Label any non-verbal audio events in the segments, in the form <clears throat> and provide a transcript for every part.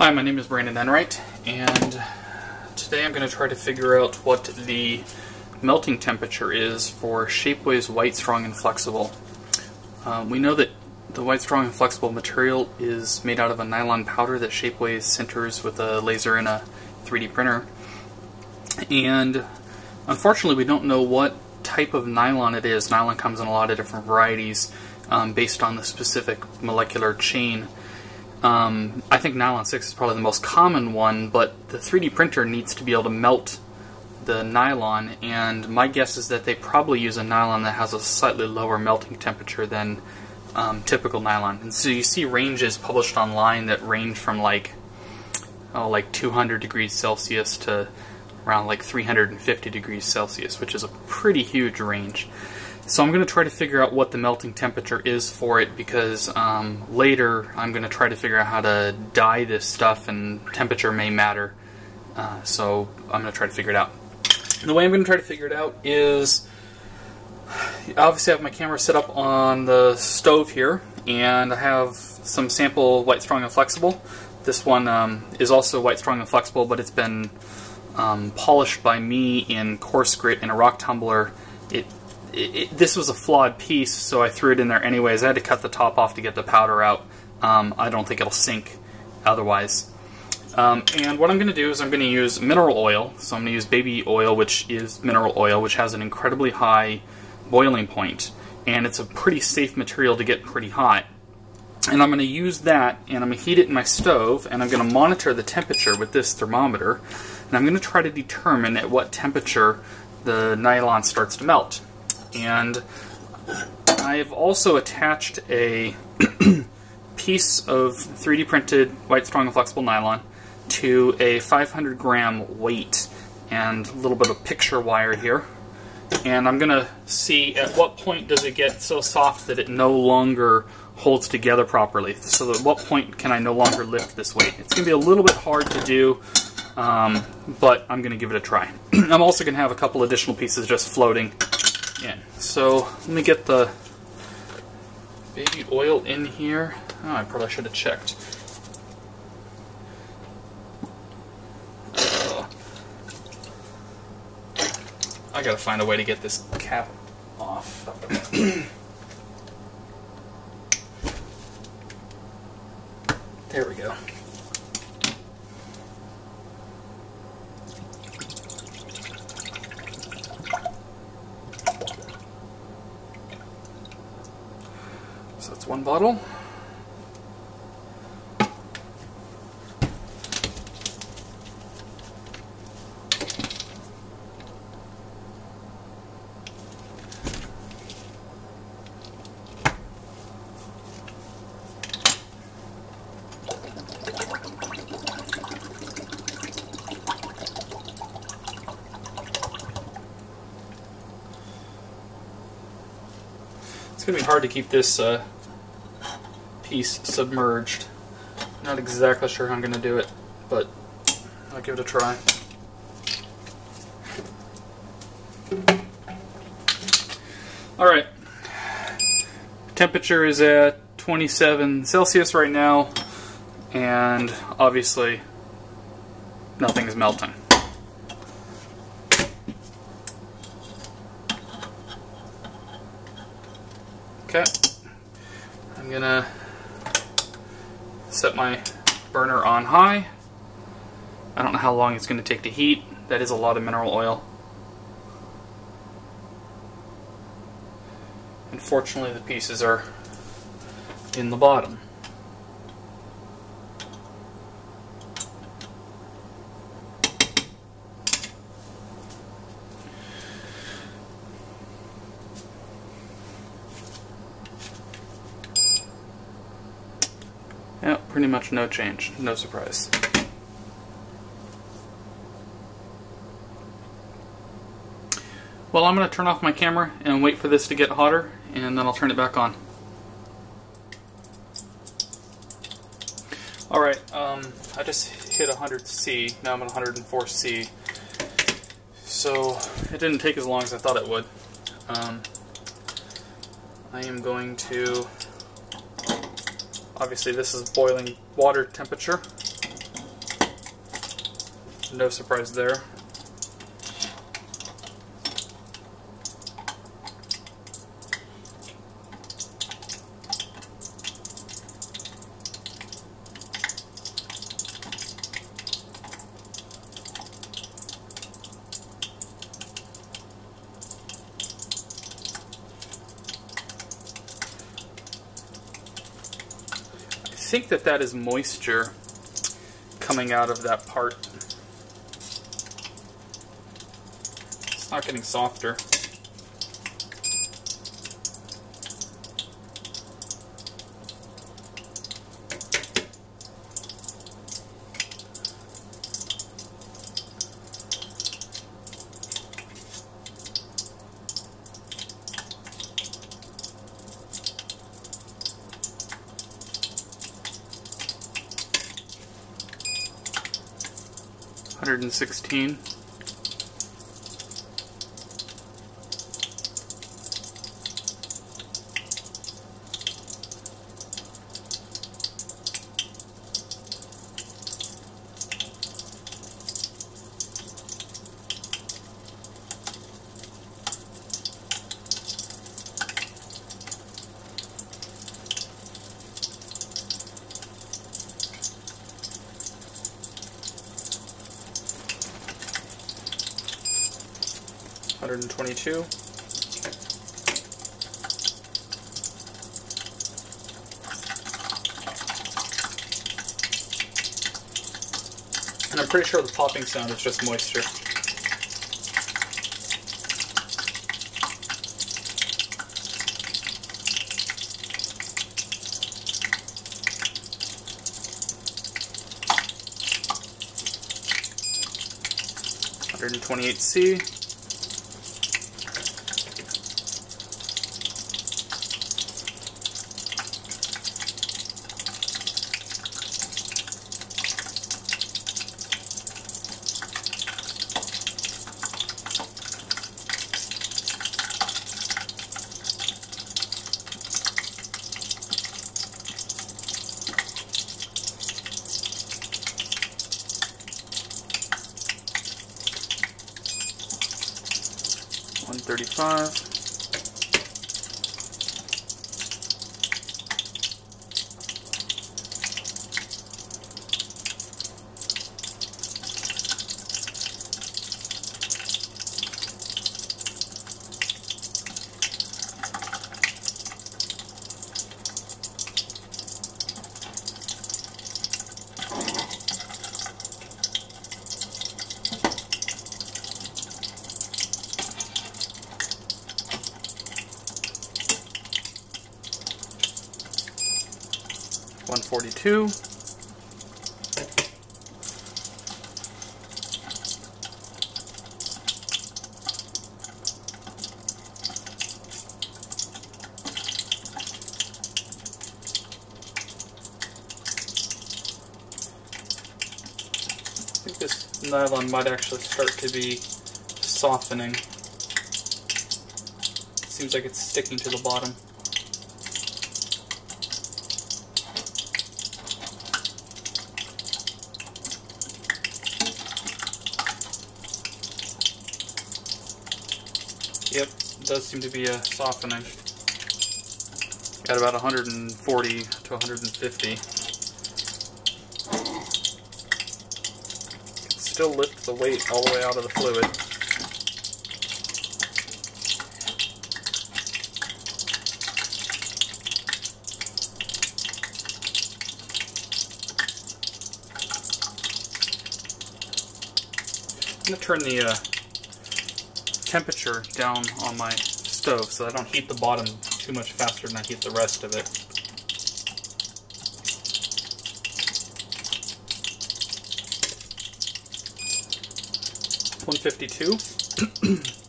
Hi, my name is Brandon Enright, and today I'm going to try to figure out what the melting temperature is for Shapeways White Strong and Flexible. Um, we know that the White Strong and Flexible material is made out of a nylon powder that Shapeways sinters with a laser and a 3D printer. And unfortunately, we don't know what type of nylon it is. Nylon comes in a lot of different varieties um, based on the specific molecular chain. Um, I think nylon 6 is probably the most common one, but the 3D printer needs to be able to melt the nylon, and my guess is that they probably use a nylon that has a slightly lower melting temperature than um, typical nylon. And so you see ranges published online that range from like oh, like 200 degrees Celsius to around like 350 degrees Celsius, which is a pretty huge range. So I'm going to try to figure out what the melting temperature is for it because um, later I'm going to try to figure out how to dye this stuff and temperature may matter. Uh, so I'm going to try to figure it out. And the way I'm going to try to figure it out is obviously I have my camera set up on the stove here and I have some sample white strong and flexible. This one um, is also white strong and flexible but it's been um, polished by me in coarse grit in a rock tumbler. It it, this was a flawed piece, so I threw it in there anyways. I had to cut the top off to get the powder out. Um, I don't think it'll sink otherwise. Um, and what I'm going to do is I'm going to use mineral oil. So I'm going to use baby oil, which is mineral oil, which has an incredibly high boiling point, and it's a pretty safe material to get pretty hot. And I'm going to use that, and I'm going to heat it in my stove, and I'm going to monitor the temperature with this thermometer, and I'm going to try to determine at what temperature the nylon starts to melt. And I've also attached a <clears throat> piece of 3D printed white strong and flexible nylon to a 500 gram weight and a little bit of picture wire here. And I'm going to see at what point does it get so soft that it no longer holds together properly. So at what point can I no longer lift this weight? It's going to be a little bit hard to do, um, but I'm going to give it a try. <clears throat> I'm also going to have a couple additional pieces just floating So let me get the baby oil in here. Oh, I probably should have checked. Uh, I gotta find a way to get this cap off. <clears throat> there we go. Bottle. It's going to be hard to keep this uh, piece submerged. Not exactly sure how I'm going to do it, but I'll give it a try. Alright, temperature is at 27 Celsius right now, and obviously nothing is melting. Okay. I'm gonna set my burner on high. I don't know how long it's gonna take to heat. That is a lot of mineral oil. Unfortunately, the pieces are in the bottom. Yeah, pretty much no change. No surprise. Well, I'm going to turn off my camera and wait for this to get hotter, and then I'll turn it back on. Alright, um, I just hit 100C, now I'm at 104C. So, it didn't take as long as I thought it would. Um, I am going to Obviously this is boiling water temperature. No surprise there. Think that that is moisture coming out of that part. It's not getting softer. Hundred and. Hundred and twenty-two. And I'm pretty sure the popping sound is just moisture. Hundred and twenty-eight C. One thirty-five. One forty-two. I think this nylon might actually start to be softening. Seems like it's sticking to the bottom. Yep, it does seem to be a softening. Got about 140 to 150. Still lift the weight all the way out of the fluid. I'm gonna turn the uh, temperature down on my stove so I don't heat the bottom too much faster than I heat the rest of it. <clears throat> One fifty two. <clears throat>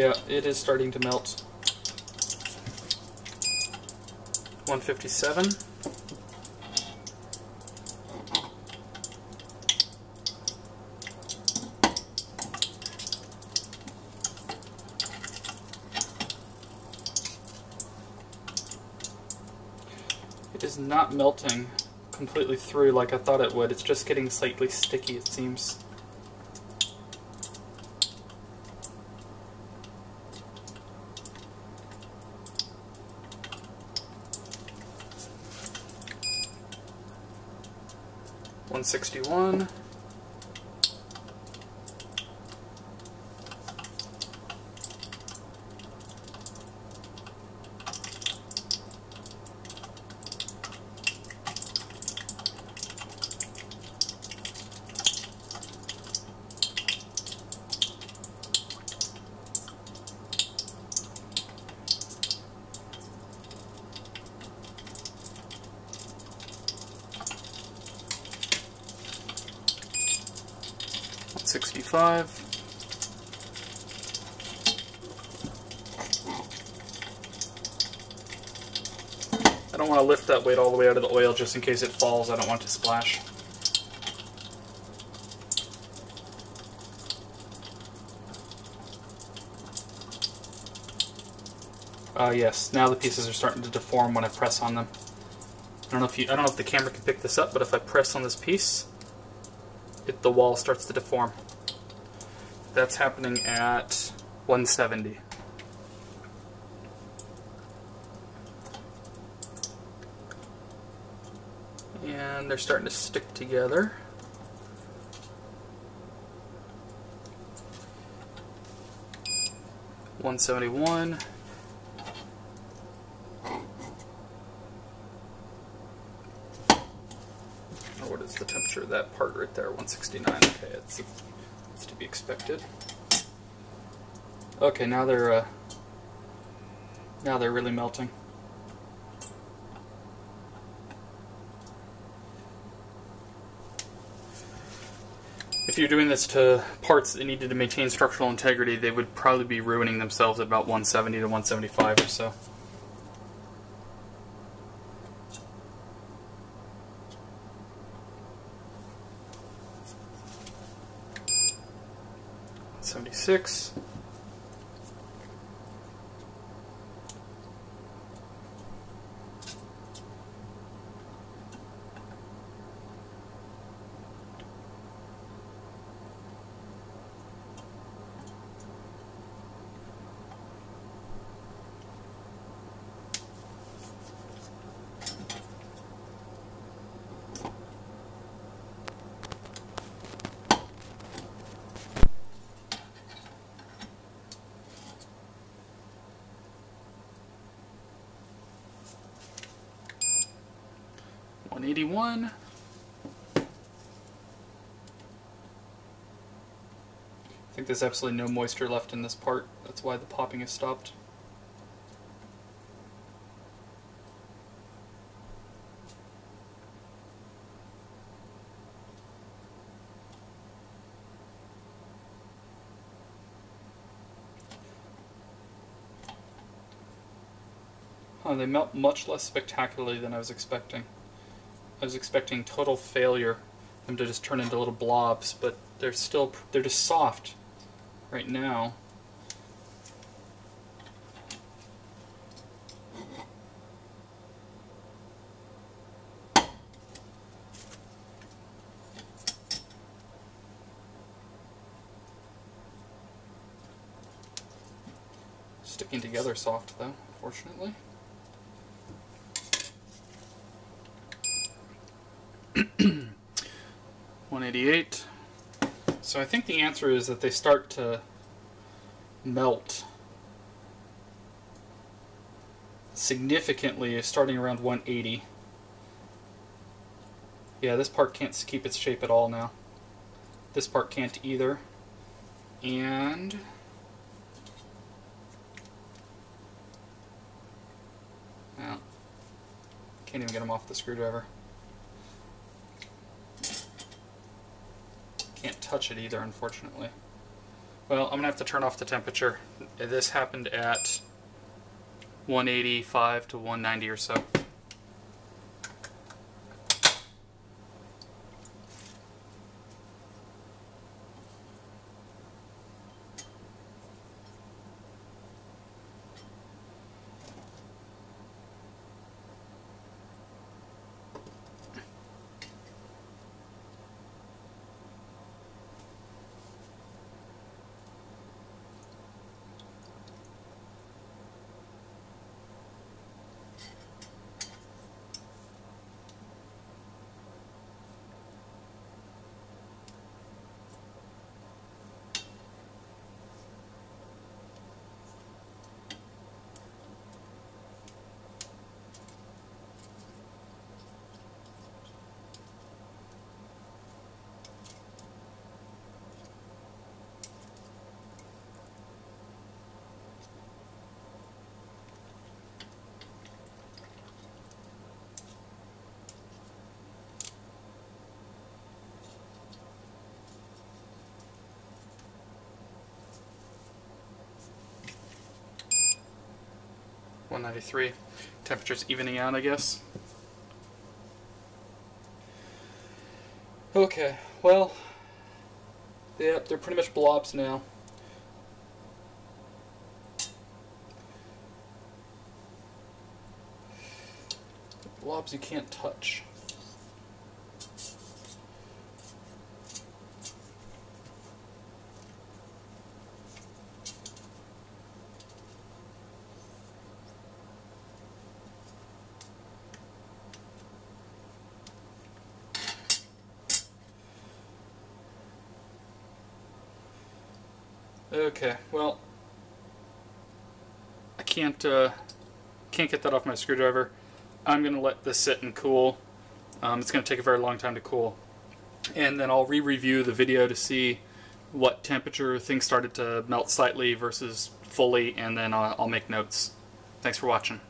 Yeah, it is starting to melt. 157. It is not melting completely through like I thought it would. It's just getting slightly sticky, it seems. One sixty one. Sixty-five. I don't want to lift that weight all the way out of the oil just in case it falls. I don't want to splash. Uh, yes, now the pieces are starting to deform when I press on them. I don't know if you, I don't know if the camera can pick this up, but if I press on this piece, it, the wall starts to deform. That's happening at 170. And they're starting to stick together. One seventy one. what is the temperature of that part right there? 169. Okay, it's, it's to be expected. Okay, now they're uh, now they're really melting. If you're doing this to parts that needed to maintain structural integrity, they would probably be ruining themselves at about 170 to 175 or so. Seventy-six. 181. I think there's absolutely no moisture left in this part. That's why the popping has stopped. Oh, they melt much less spectacularly than I was expecting. I was expecting total failure, them to just turn into little blobs, but they're still, they're just soft right now. Sticking together soft though, fortunately. 188. So I think the answer is that they start to melt significantly starting around 180. Yeah, this part can't keep its shape at all now. This part can't either. And... Well, can't even get them off the screwdriver. Can't touch it either, unfortunately. Well, I'm going to have to turn off the temperature. This happened at 185 to 190 or so. 193. Temperature's evening out, I guess. Okay, well, yep, they're pretty much blobs now. Blobs you can't touch. Okay, well, I can't uh, can't get that off my screwdriver. I'm gonna let this sit and cool. Um, it's gonna take a very long time to cool, and then I'll re-review the video to see what temperature things started to melt slightly versus fully, and then I'll, I'll make notes. Thanks for watching.